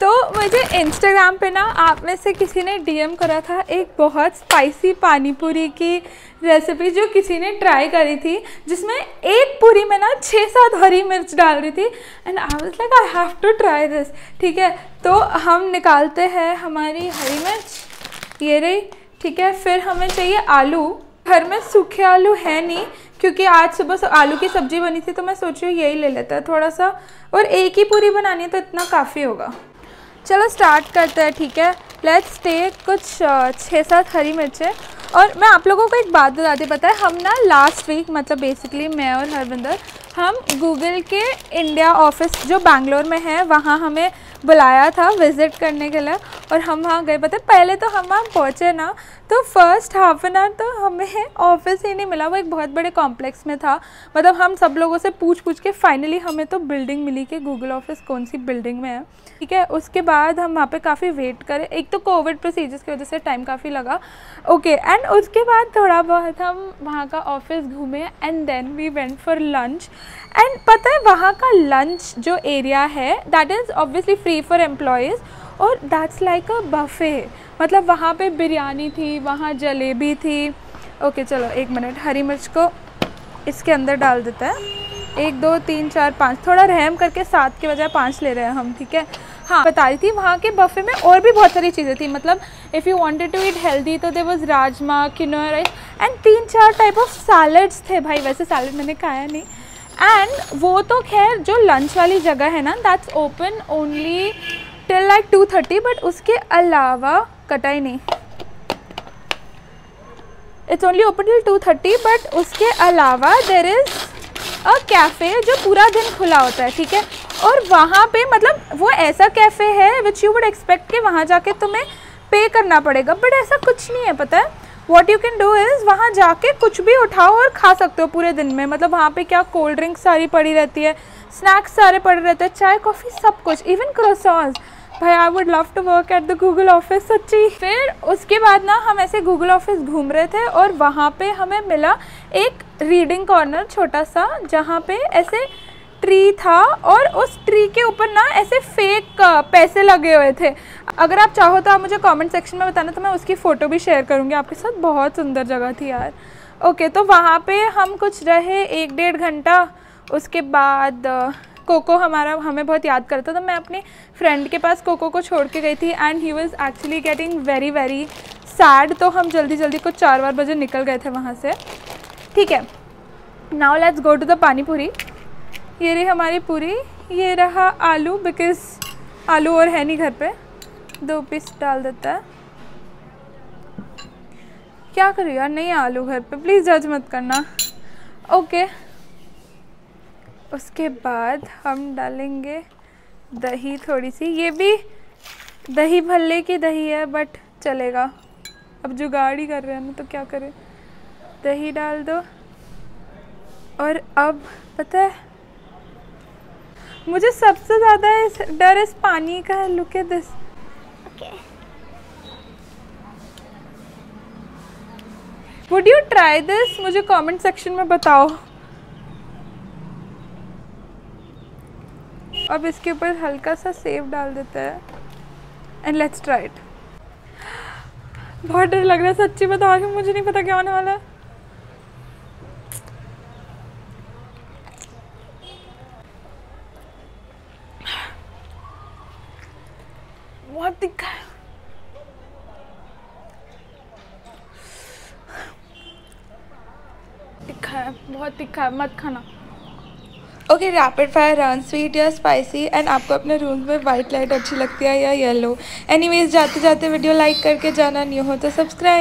तो मुझे इंस्टाग्राम पे ना आप में से किसी ने डीएम करा था एक बहुत स्पाइसी पानी पूरी की रेसिपी जो किसी ने ट्राई करी थी, जिसमें एक पूरी में ना छः सात हरी मिर्च डाल रही थी। And I was like I have to try this ठीक है तो हम निकालते हैं हमारी हरी मिर्च। ये रही, ठीक है, फिर हमें चाहिए आलू। घर में सूखे आलू है नहीं, क्योंकि आज सुबह आलू की सब्ज़ी बनी थी तो मैं सोच रही हूँ यही ले लेता थोड़ा सा। और एक ही पूरी बनानी है तो इतना काफ़ी होगा। चलो स्टार्ट करते हैं, ठीक है? लेट्स टेक कुछ छः सात हरी मिर्चें। और मैं आप लोगों को एक बात बताती पता है, हम ना लास्ट वीक मतलब बेसिकली मैं और हरविंदर, हम गूगल के इंडिया ऑफ़िस जो बैंगलोर में है, वहाँ हमें बुलाया था विज़िट करने के लिए। और हम वहाँ गए। पता पहले तो हम वहाँ पहुँचे ना तो फ़र्स्ट हाफ़ एन आवर तो हमें ऑफ़िस ही नहीं मिला। वो एक बहुत बड़े कॉम्प्लेक्स में था। मतलब हम सब लोगों से पूछ पूछ के फाइनली हमें तो बिल्डिंग मिली कि गूगल ऑफ़िस कौन सी बिल्डिंग में है। ठीक है, उसके बाद हम वहाँ पे काफ़ी वेट करें। एक तो कोविड प्रोसीजर्स की वजह से टाइम काफ़ी लगा। ओके एंड उसके बाद थोड़ा बहुत हम वहाँ का ऑफ़िस घूमे and then we went for lunch and पता है, वहाँ का लंच जो एरिया है that is obviously free for employees और दैट्स लाइक अ बफ़े मतलब वहाँ पे बिरयानी थी, वहाँ जलेबी थी. ओके चलो एक मिनट हरी मिर्च को इसके अंदर डाल देता है. एक, दो, तीन, चार, पाँच, थोड़ा रहम करके सात के बजाय पाँच ले रहे हैं हम, ठीक है? हाँ बता रही थी वहाँ के बफ़े में और भी बहुत सारी चीज़ें थी. मतलब if you wanted to eat healthy तो there was rajma quinoa rice and तीन, चार टाइप ऑफ़ सैलड्स थे भाई. वैसे सैलड मैंने खाया नहीं. एंड वो तो खैर जो लंच वाली जगह है ना that's open only till like two thirty but उसके अलावा कटा ही नहीं। It's only open till two thirty but उसके अलावा देर इज़ अ कैफ़े जो पूरा दिन खुला होता है, ठीक है? और वहाँ पे मतलब वो ऐसा कैफ़े है विच यू वुड एक्सपेक्ट कि वहाँ जाके तुम्हें पे करना पड़ेगा बट ऐसा कुछ नहीं है, पता है? What you can do is वहाँ जाके कुछ भी उठाओ और खा सकते हो पूरे दिन में। मतलब वहाँ पे क्या कोल्ड ड्रिंक्स सारी पड़ी रहती है स्नैक्स सारे पड़े रहते हैं, चाय कॉफ़ी सब कुछ इवन क्रोसॉन्स भाई I would love to work at the Google office सच्ची। फिर उसके बाद ना हम ऐसे गूगल ऑफ़िस घूम रहे थे और वहाँ पे हमें मिला एक रीडिंग कॉर्नर छोटा सा, जहाँ पे ऐसे ट्री था और उस ट्री के ऊपर ना ऐसे फेक पैसे लगे हुए थे। अगर आप चाहो तो आप मुझे कमेंट सेक्शन में बताना तो मैं उसकी फ़ोटो भी शेयर करूँगी। आपके साथ बहुत सुंदर जगह थी यार। ओके तो वहाँ पे हम कुछ रहे एक डेढ़ घंटा। उसके बाद कोको हमारा, हमें बहुत याद करता तो मैं अपने फ्रेंड के पास कोको को छोड़ के गई थी and he was actually getting very very sad तो हम जल्दी जल्दी कुछ चार बार बजे निकल गए थे वहाँ से। ठीक है। Now let's go to the pani puri ये रही हमारी पूरी। ये रहा आलू बिकॉज़ आलू और है नहीं घर पे। दो पीस डाल देता है। क्या करूँ यार? नहीं आलू घर पे। प्लीज़ जज मत करना। ओके उसके बाद हम डालेंगे दही थोड़ी सी ये भी दही भल्ले की दही है बट चलेगा। अब जुगाड़ ही कर रहे हैं ना तो क्या करें? दही डाल दो। और अब पता है मुझे सबसे ज़्यादा इस डर इस पानी का है look at this would you try this मुझे कमेंट सेक्शन में बताओ। अब इसके ऊपर हल्का सा सेव डाल देते हैं। एंड लेट्स ट्राई इट बहुत डर लग रहा है, सच्ची बता रही हूँ मुझे नहीं पता क्या होने वाला है। बहुत दिखा है। तिखा है, बहुत तिखा है, मत खाना। Okay rapid fire round sweet या स्पाइसी एंड आपको अपने रूम में वाइट लाइट अच्छी लगती है या येलो एनीवेज जाते जाते वीडियो लाइक करके जाना नहीं हो तो सब्सक्राइब